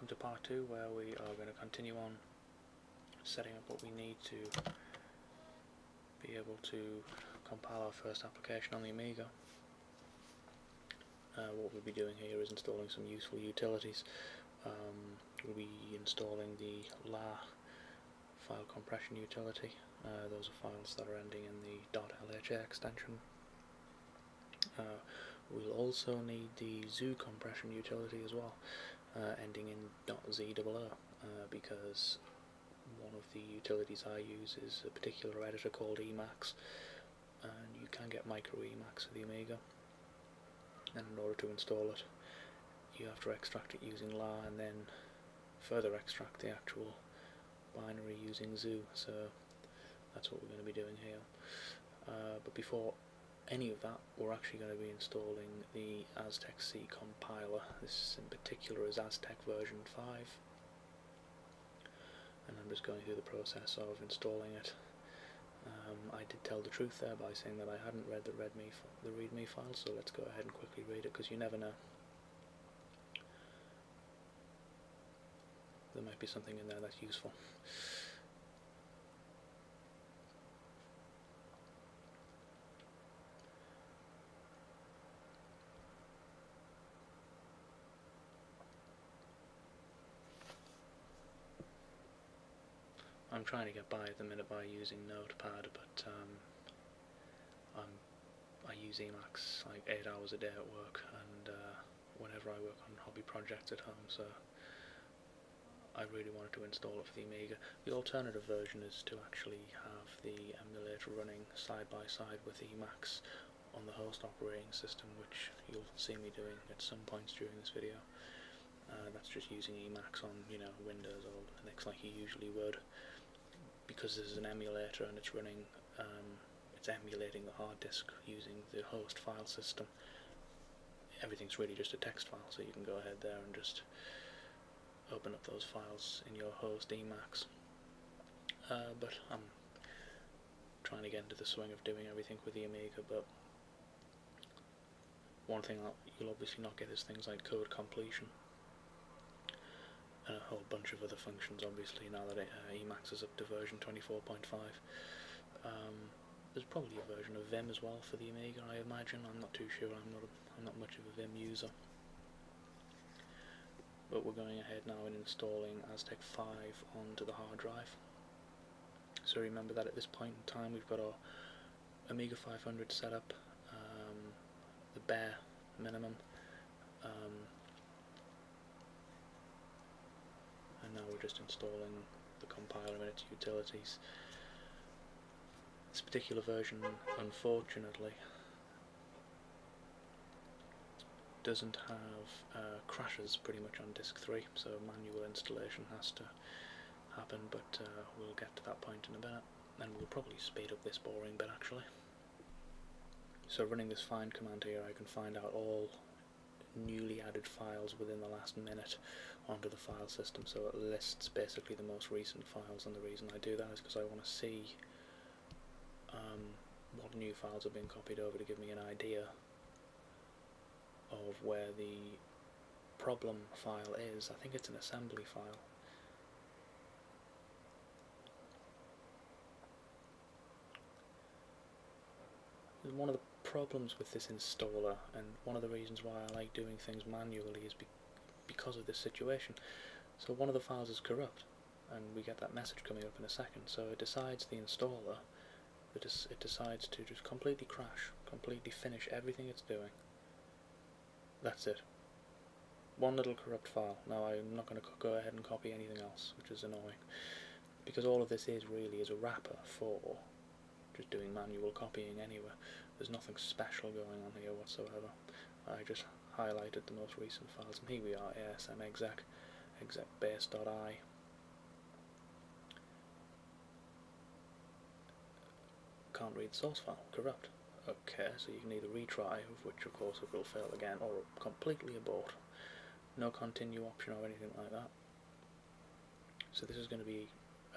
welcome to part two where we are going to continue on setting up what we need to be able to compile our first application on the Amiga. Uh, what we'll be doing here is installing some useful utilities. Um, we'll be installing the LhA file compression utility. Uh, those are files that are ending in the .lha extension. Uh, we'll also need the zoo compression utility as well uh, ending in .zoo uh, because one of the utilities I use is a particular editor called Emacs and you can get micro Emacs for the Amiga. And in order to install it you have to extract it using LhA and then further extract the actual binary using zoo. So that's what we're going to be doing here. Uh, but before any of that, we're actually going to be installing the Aztec C compiler. This in particular is Aztec version 5. And I'm just going through the process of installing it. Um, I did tell the truth there by saying that I hadn't read the README, the README file, so let's go ahead and quickly read it because you never know. There might be something in there that's useful. Trying to get by at the minute by using Notepad, but um, I use Emacs like 8 hours a day at work and uh, whenever I work on hobby projects at home, so I really wanted to install it for the Amiga. The alternative version is to actually have the emulator running side by side with Emacs on the host operating system, which you'll see me doing at some points during this video. Uh, that's just using Emacs on, you know, Windows or Linux like you usually would because this is an emulator and it's running, um, it's emulating the hard disk using the host file system. Everything's really just a text file, so you can go ahead there and just open up those files in your host Emacs. Uh, but I'm trying to get into the swing of doing everything with the Amiga, but one thing you'll obviously not get is things like code completion bunch of other functions obviously now that it, uh, Emacs is up to version 24.5 um, there's probably a version of Vim as well for the Amiga I imagine. I'm not too sure. I'm not a, I'm not much of a Vim user. But we're going ahead now and installing Aztec 5 onto the hard drive. So remember that at this point in time we've got our Amiga 500 set up um, the bare minimum. Um, and now we're just installing the compiler and its utilities. This particular version, unfortunately, doesn't have uh, crashes pretty much on disk 3, so manual installation has to happen, but uh, we'll get to that point in a minute, and we'll probably speed up this boring bit actually. So running this find command here I can find out all newly added files within the last minute onto the file system so it lists basically the most recent files and the reason I do that is because I want to see um, what new files have been copied over to give me an idea of where the problem file is. I think it's an assembly file. One of the problems with this installer and one of the reasons why I like doing things manually is be because of this situation. So one of the files is corrupt and we get that message coming up in a second so it decides the installer that it decides to just completely crash, completely finish everything it's doing. That's it. One little corrupt file. Now I'm not going to go ahead and copy anything else, which is annoying. Because all of this is really is a wrapper for just doing manual copying anywhere. There's nothing special going on here whatsoever. I just highlighted the most recent files, and here we are, ASM exec, exec base.i. Can't read source file, corrupt. Okay, so you can either retry, of which of course it will fail again, or completely abort. No continue option or anything like that. So this is going to be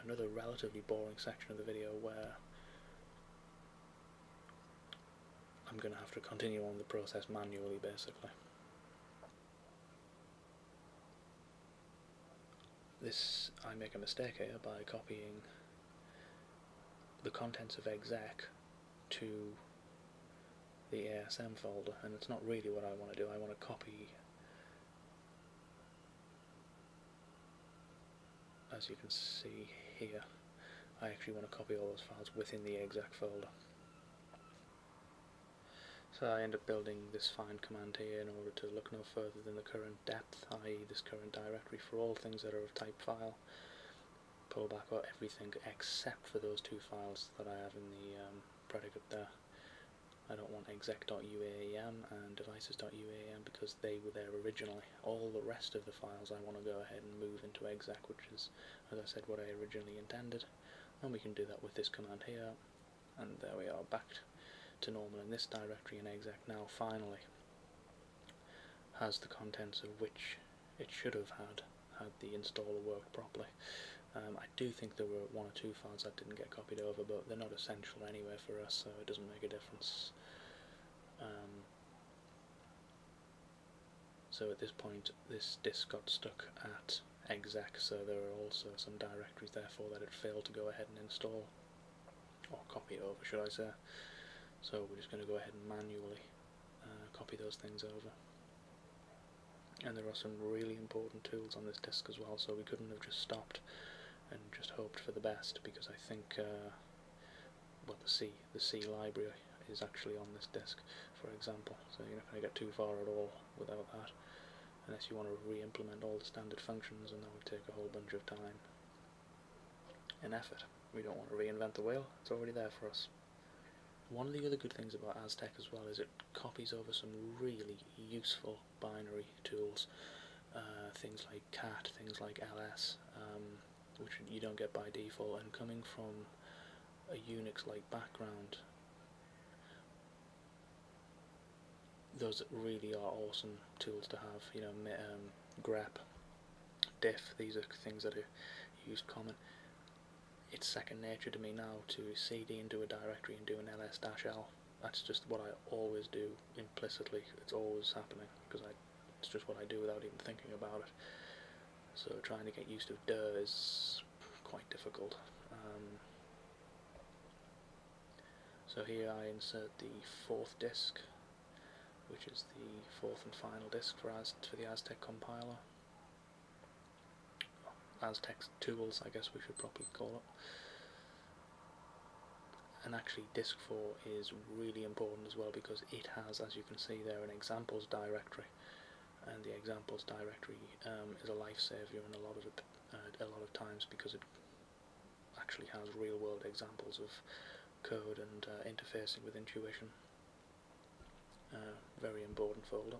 another relatively boring section of the video where I'm going to have to continue on the process manually basically. this I make a mistake here by copying the contents of exec to the ASM folder and it's not really what I want to do. I want to copy as you can see here I actually want to copy all those files within the exec folder. So I end up building this find command here in order to look no further than the current depth, i.e. this current directory for all things that are of type file. Pull back out everything except for those two files that I have in the um, predicate there. I don't want exec.uaem and devices.uaem because they were there originally. All the rest of the files I want to go ahead and move into exec, which is, as I said, what I originally intended. And we can do that with this command here. And there we are, back to normal in this directory in exec now finally has the contents of which it should have had had the installer worked properly. Um, I do think there were one or two files that didn't get copied over but they're not essential anyway for us so it doesn't make a difference. Um, so at this point this disk got stuck at exec so there are also some directories therefore that it failed to go ahead and install or copy over should I say. So we're just going to go ahead and manually uh, copy those things over. And there are some really important tools on this disk as well, so we couldn't have just stopped and just hoped for the best because I think uh, well the C the C library is actually on this disk for example. So you're not going to get too far at all without that unless you want to re-implement all the standard functions and that would take a whole bunch of time and effort. We don't want to reinvent the wheel. It's already there for us one of the other good things about Aztec as well is it copies over some really useful binary tools. Uh, things like cat, things like ls, um, which you don't get by default, and coming from a Unix-like background, those really are awesome tools to have. You know, um, grep, diff, these are things that are used common it's second nature to me now to cd into a directory and do an ls-l. That's just what I always do implicitly. It's always happening because I, it's just what I do without even thinking about it. So trying to get used to dir is quite difficult. Um, so here I insert the fourth disk, which is the fourth and final disk for, Az for the Aztec compiler. Aztec tools, I guess we should probably call it. And actually disk 4 is really important as well because it has, as you can see there, an examples directory and the examples directory um, is a lifesaver in a lot of uh, a lot of times because it actually has real world examples of code and uh, interfacing with intuition. Uh, very important folder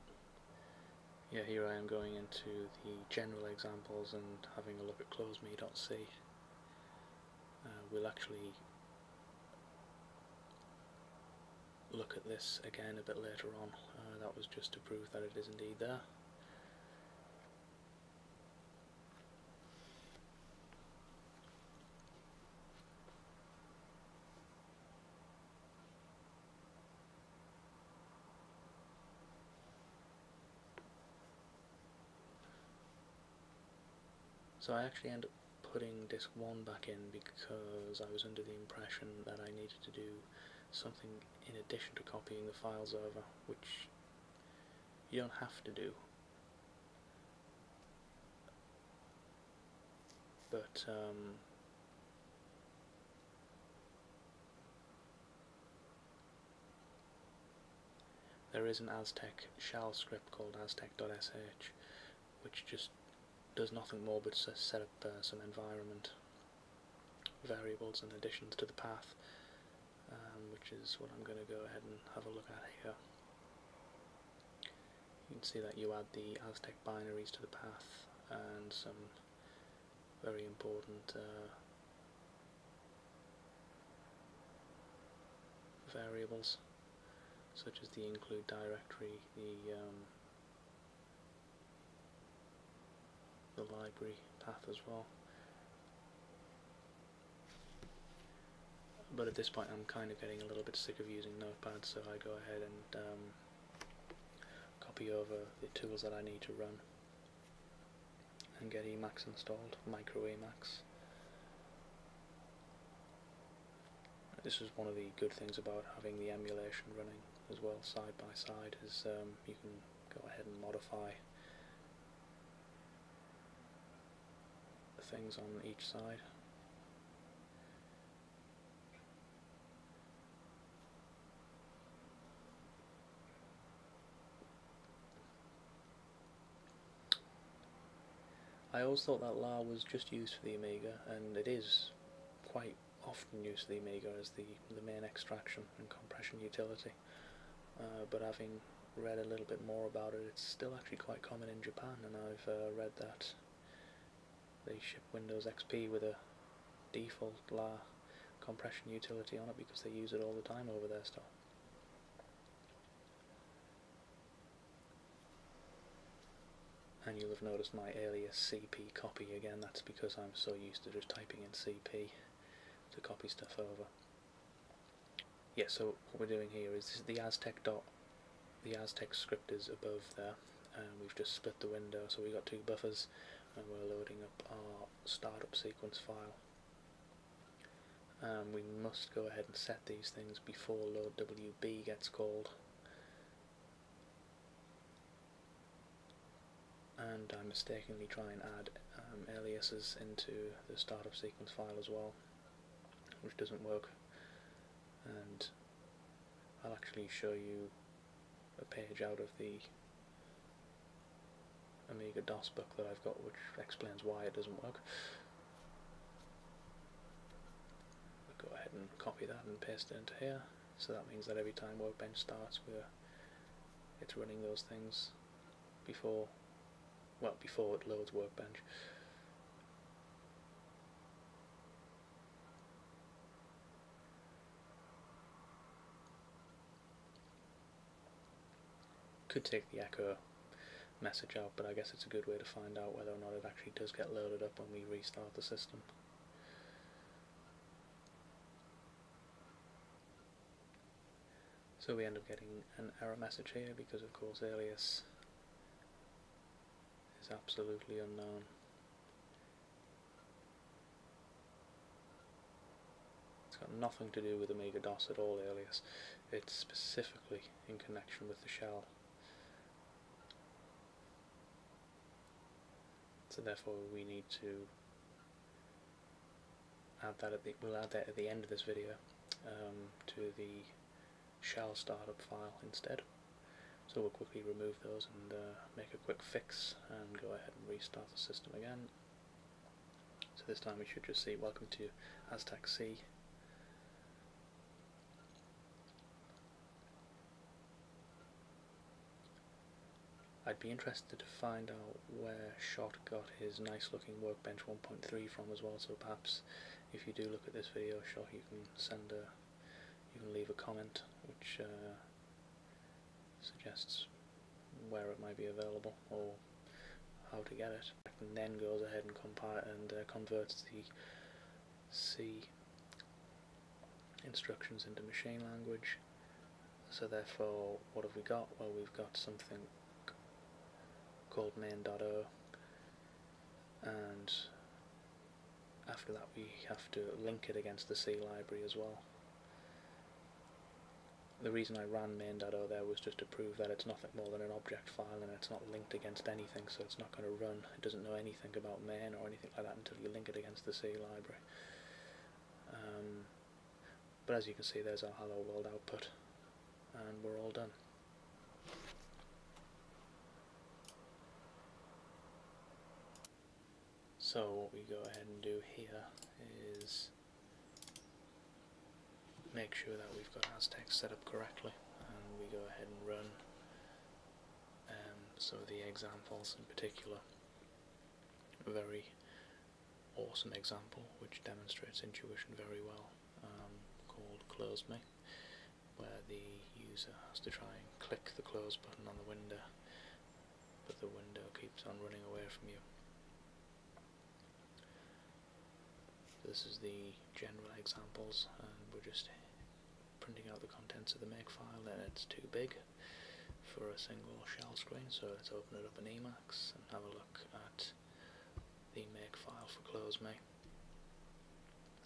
yeah, here I am going into the general examples and having a look at closeme.c. Uh, we'll actually look at this again a bit later on. Uh, that was just to prove that it is indeed there. So I actually ended up putting disk 1 back in because I was under the impression that I needed to do something in addition to copying the files over, which you don't have to do. But um, there is an Aztec shell script called aztec.sh which just does nothing more but set up uh, some environment variables and additions to the path um, which is what I'm going to go ahead and have a look at here. You can see that you add the Aztec binaries to the path and some very important uh, variables such as the include directory, the um, the library path as well. But at this point I'm kind of getting a little bit sick of using Notepad so I go ahead and um, copy over the tools that I need to run and get Emacs installed, micro Emacs. This is one of the good things about having the emulation running as well side by side is um, you can go ahead and modify things on each side. I always thought that LhA was just used for the Amiga, and it is quite often used for the Amiga as the, the main extraction and compression utility. Uh, but having read a little bit more about it, it's still actually quite common in Japan, and I've uh, read that they ship Windows XP with a default LhA compression utility on it because they use it all the time over there still. and you'll have noticed my alias CP copy again, that's because I'm so used to just typing in CP to copy stuff over. Yeah, so what we're doing here is the Aztec dot, the Aztec script is above there, and we've just split the window, so we've got two buffers, and we're loading up our startup sequence file. Um, we must go ahead and set these things before load WB gets called. and I mistakenly try and add um, aliases into the startup sequence file as well which doesn't work and I'll actually show you a page out of the Amiga DOS book that I've got which explains why it doesn't work. I'll go ahead and copy that and paste it into here so that means that every time Workbench starts we're it's running those things before well before it loads Workbench. Could take the echo message out, but I guess it's a good way to find out whether or not it actually does get loaded up when we restart the system. So we end up getting an error message here because of course alias is absolutely unknown. It's got nothing to do with Amiga DOS at all, alias. It's specifically in connection with the shell. So therefore we need to add that at the, we'll add that at the end of this video um, to the shell startup file instead. So we'll quickly remove those and uh, make a quick fix and go ahead and restart the system again. So this time we should just see welcome to Aztec C. I'd be interested to find out where Shot got his nice looking Workbench 1.3 from as well, so perhaps if you do look at this video, Shot, you can send a, you can leave a comment which uh, suggests where it might be available or how to get it and then goes ahead and compile and uh, converts the C instructions into machine language so therefore what have we got? Well we've got something called main.o and after that we have to link it against the C library as well the reason I ran main.o there was just to prove that it's nothing more than an object file and it's not linked against anything so it's not going to run, it doesn't know anything about main or anything like that until you link it against the C library. Um, but as you can see there's our hello world output and we're all done. So what we go ahead and do here is make sure that we've got Aztec set up correctly and we go ahead and run um, so the examples in particular. A very awesome example which demonstrates intuition very well um, called close me where the user has to try and click the close button on the window but the window keeps on running away from you this is the general examples and we're just printing out the contents of the make file and it's too big for a single shell screen so let's open it up in Emacs and have a look at the make file for closeme.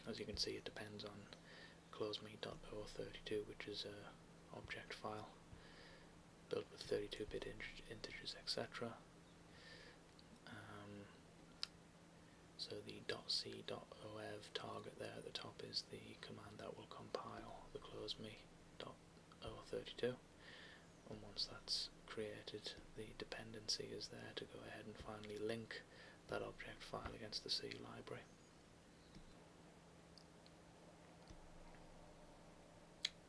As you can see it depends on closeme.032 which is a object file built with 32-bit integers etc. so the .c.oev target there at the top is the command that will compile the closeme.032 and once that's created the dependency is there to go ahead and finally link that object file against the C library.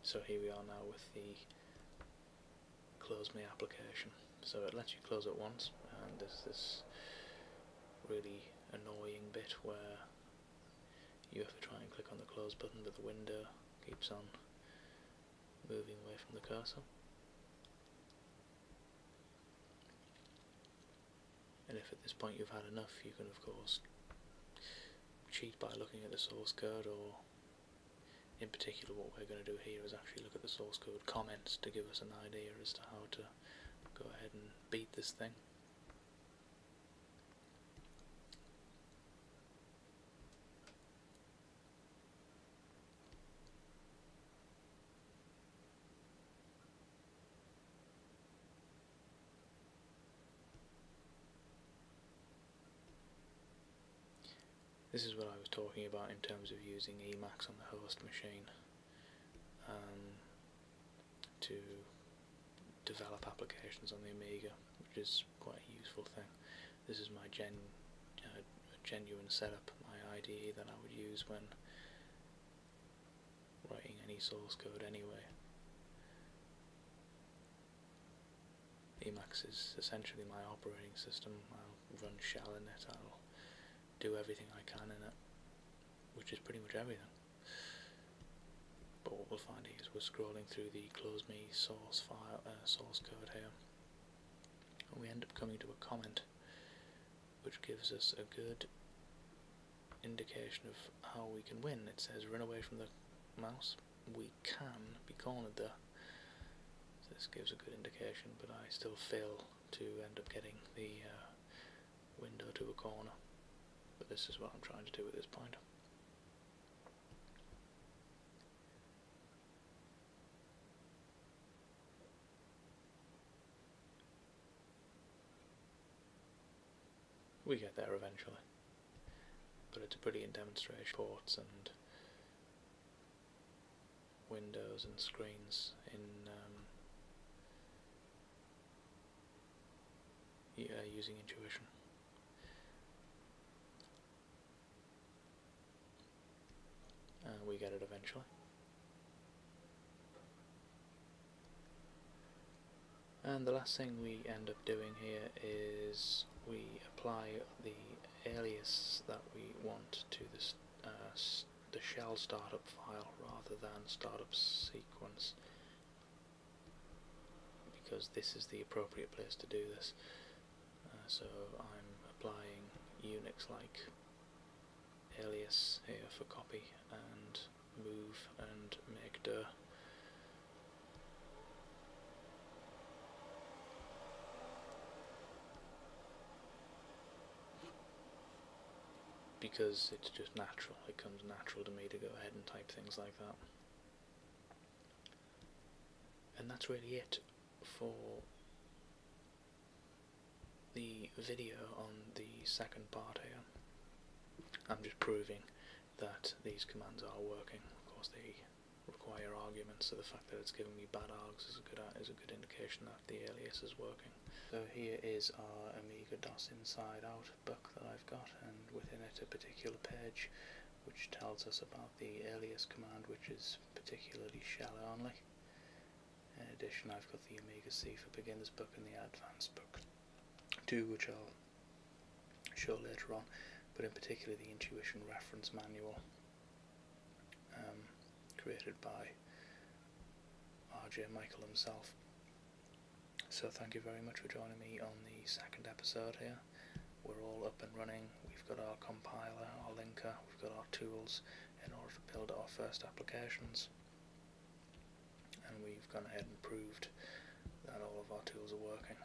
So here we are now with the closeme application. So it lets you close it once and there's this really annoying bit where you have to try and click on the close button but the window keeps on moving away from the cursor. And if at this point you've had enough you can of course cheat by looking at the source code or in particular what we're going to do here is actually look at the source code comments to give us an idea as to how to go ahead and beat this thing. This is what I was talking about in terms of using Emacs on the host machine um, to develop applications on the Amiga, which is quite a useful thing. This is my gen, uh, genuine setup, my IDE that I would use when writing any source code anyway. Emacs is essentially my operating system. I'll run shell in it, I'll do everything I can in it, which is pretty much everything. But what we'll find is we're scrolling through the closeme source file, uh, source code here, and we end up coming to a comment which gives us a good indication of how we can win. It says run away from the mouse. We can be cornered there. So this gives a good indication, but I still fail to end up getting the uh, window to a corner this is what I'm trying to do at this point. We get there eventually, but it's a brilliant demonstration ports and windows and screens in um, yeah, using intuition. Uh, we get it eventually. And the last thing we end up doing here is we apply the alias that we want to this, uh, the shell startup file rather than startup sequence because this is the appropriate place to do this. Uh, so I'm applying Unix like alias here for copy and move and make dir. Because it's just natural, it comes natural to me to go ahead and type things like that. And that's really it for the video on the second part here. I'm just proving that these commands are working. Of course, they require arguments, so the fact that it's giving me bad args is a good uh, is a good indication that the alias is working. So here is our Amiga DOS Inside Out book that I've got, and within it a particular page which tells us about the alias command, which is particularly shell only. In addition, I've got the Amiga C for Beginners book and the Advanced book, two which I'll show later on but in particular the Intuition Reference Manual um, created by RJ Mical himself. So thank you very much for joining me on the second episode here. We're all up and running, we've got our compiler, our linker, we've got our tools in order to build our first applications and we've gone ahead and proved that all of our tools are working.